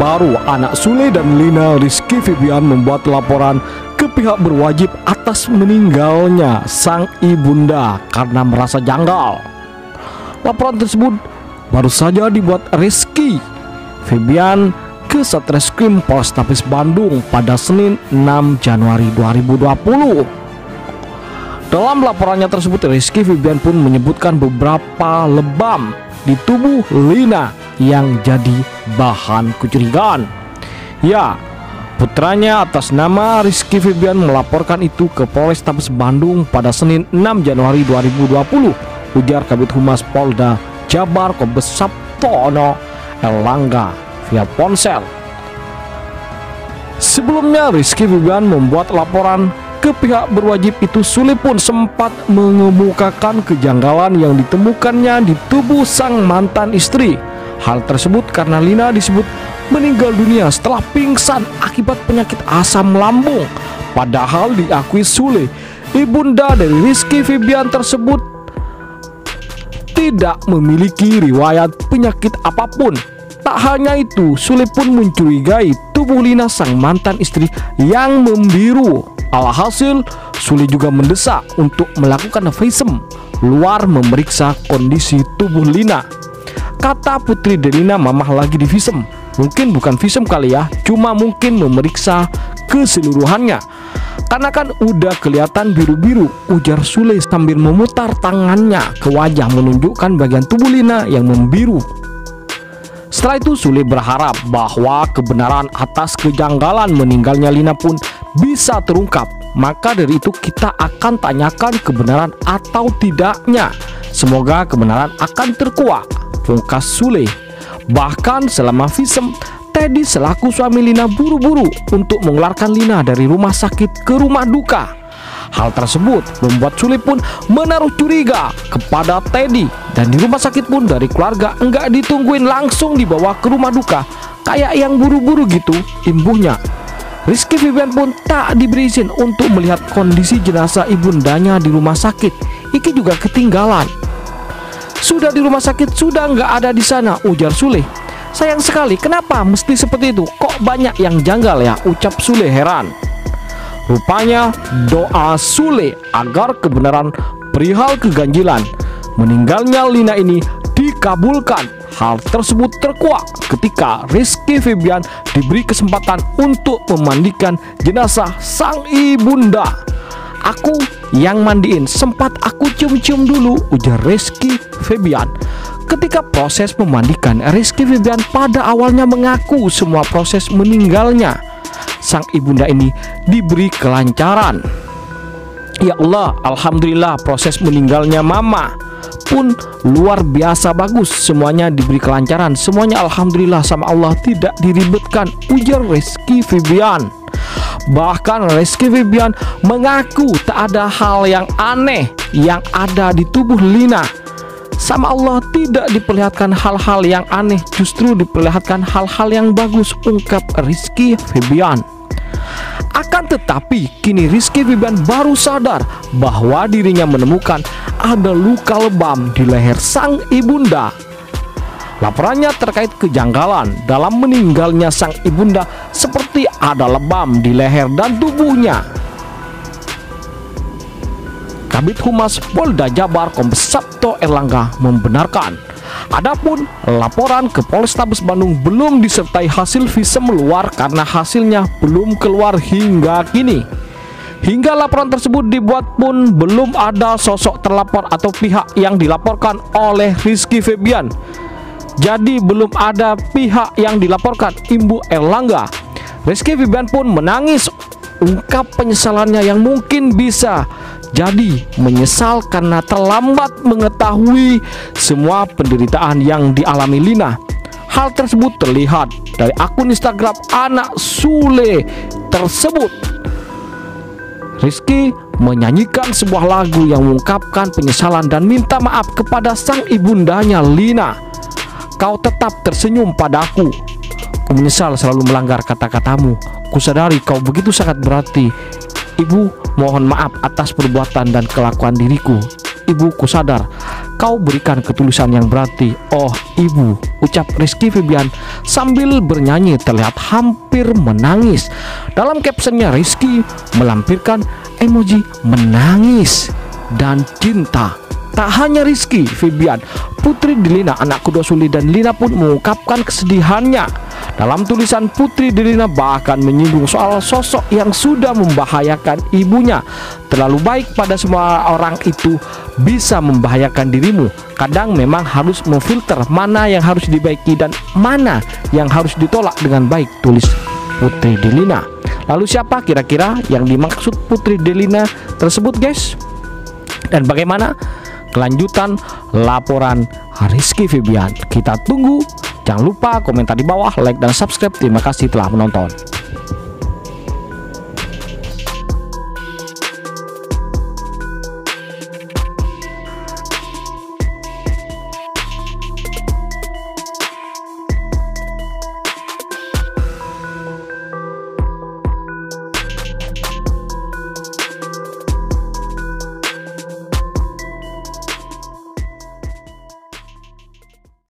terbaru anak Sule dan Lina Rizky Febian membuat laporan ke pihak berwajib atas meninggalnya sang ibunda karena merasa janggal. Laporan tersebut baru saja dibuat Rizky Febian ke Satreskrim Polrestabes Bandung pada Senin 6 Januari 2020. Dalam laporannya tersebut Rizky Febian pun menyebutkan beberapa lebam di tubuh Lina yang jadi bahan kecurigaan. Ya, putranya atas nama Rizky Febian melaporkan itu ke Polrestabes Bandung pada Senin 6 Januari 2020, ujar Kabit Humas Polda Jabar Kombes Sabtono Elangga via ponsel. Sebelumnya Rizky Febian membuat laporan ke pihak berwajib itu Sule pun sempat mengemukakan kejanggalan yang ditemukannya di tubuh sang mantan istri. Hal tersebut karena Lina disebut meninggal dunia setelah pingsan akibat penyakit asam lambung. Padahal diakui Sule, ibunda dari Rizky Febian tersebut tidak memiliki riwayat penyakit apa pun. Tak hanya itu, Sule pun mencurigai tubuh Lina sang mantan istri yang membiru Alhasil, Suli juga mendesak untuk melakukan visum luar memeriksa kondisi tubuh Lina. Kata Putri Delina mamah lagi di visum. Mungkin bukan visum kali ya, cuma mungkin memeriksa keseluruhannya. Karena kan udah kelihatan biru-biru, ujar Sule sambil memutar tangannya ke wajah menunjukkan bagian tubuh Lina yang membiru. Setelah itu Sule berharap bahwa kebenaran atas kejanggalan meninggalnya Lina pun bisa terungkap. Maka dari itu kita akan tanyakan kebenaran atau tidaknya. Semoga kebenaran akan terkuak. Pungkas Sule. Bahkan selama visum, Teddy selaku suami Lina buru-buru untuk mengeluarkan Lina dari rumah sakit ke rumah duka. Hal tersebut membuat Sule pun menaruh curiga kepada Teddy dan di rumah sakit pun dari keluarga enggak ditungguin langsung dibawa ke rumah duka kayak yang buru-buru gitu imbuhnya Rizky Febian pun tak diberi izin untuk melihat kondisi jenazah ibundanya di rumah sakit. Iki juga ketinggalan. Sudah di rumah sakit, sudah nggak ada di sana, ujar Sule. Sayang sekali, kenapa mesti seperti itu? Kok banyak yang janggal ya? Ucap Sule heran. Rupanya doa Sule agar kebenaran perihal keganjilan meninggalnya Lina ini dikabulkan Hal tersebut terkuak ketika Rizky Febian diberi kesempatan untuk memandikan jenazah sang ibunda. Aku yang mandiin sempat aku cium-cium dulu ujar Rizky Febian. Ketika proses memandikan, Rizky Febian pada awalnya mengaku semua proses meninggalnya sang ibunda ini diberi kelancaran. Ya Allah, Alhamdulillah proses meninggalnya mama pun luar biasa bagus semuanya diberi kelancaran semuanya Alhamdulillah sama Allah tidak diribetkan ujar Rizky Febian bahkan Rizky Febian mengaku tak ada hal yang aneh yang ada di tubuh Lina sama Allah tidak diperlihatkan hal-hal yang aneh justru diperlihatkan hal-hal yang bagus ungkap Rizky Febian akan tetapi, kini Rizky Febian baru sadar bahwa dirinya menemukan ada luka lebam di leher sang ibunda. Laporannya terkait kejanggalan dalam meninggalnya sang ibunda seperti ada lebam di leher dan tubuhnya. Kabit Humas Polda Jabar Kombes Sabto Erlangga membenarkan Adapun laporan ke Polrestabes Bandung belum disertai hasil visum luar karena hasilnya belum keluar hingga kini. Hingga laporan tersebut dibuat pun belum ada sosok terlapor atau pihak yang dilaporkan oleh Rizky Febian. Jadi belum ada pihak yang dilaporkan Imbu Erlangga. Rizky Febian pun menangis ungkap penyesalannya yang mungkin bisa jadi menyesal karena terlambat mengetahui semua penderitaan yang dialami Lina. Hal tersebut terlihat dari akun Instagram anak Sule tersebut. Rizky menyanyikan sebuah lagu yang mengungkapkan penyesalan dan minta maaf kepada sang ibundanya Lina. Kau tetap tersenyum padaku. Ku menyesal selalu melanggar kata-katamu. Kusadari kau begitu sangat berarti. Ibu Mohon maaf atas perbuatan dan kelakuan diriku. Ibuku sadar kau berikan ketulusan yang berarti Oh ibu Ucap Rizky Febian Sambil bernyanyi terlihat hampir menangis Dalam captionnya Rizky Melampirkan emoji menangis Dan cinta Tak hanya Rizky Febian Putri Delina anak kedua Suli dan Lina pun mengungkapkan kesedihannya dalam tulisan Putri Delina bahkan menyinggung soal sosok yang sudah membahayakan ibunya. Terlalu baik pada semua orang itu bisa membahayakan dirimu. Kadang memang harus memfilter mana yang harus dibaiki dan mana yang harus ditolak dengan baik, tulis Putri Delina. Lalu siapa kira-kira yang dimaksud Putri Delina tersebut, guys? Dan bagaimana kelanjutan laporan Rizky Febian? Kita tunggu Jangan lupa komentar di bawah, like dan subscribe. Terima kasih telah menonton.